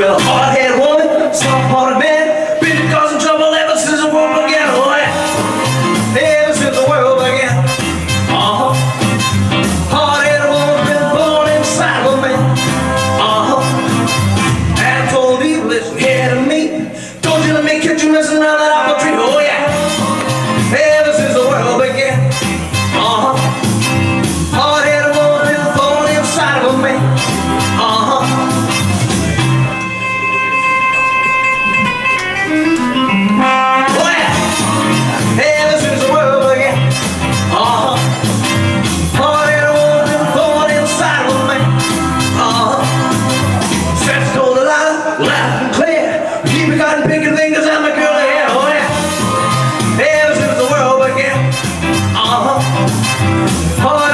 Well, hard head woman, soft hearted man. Oh,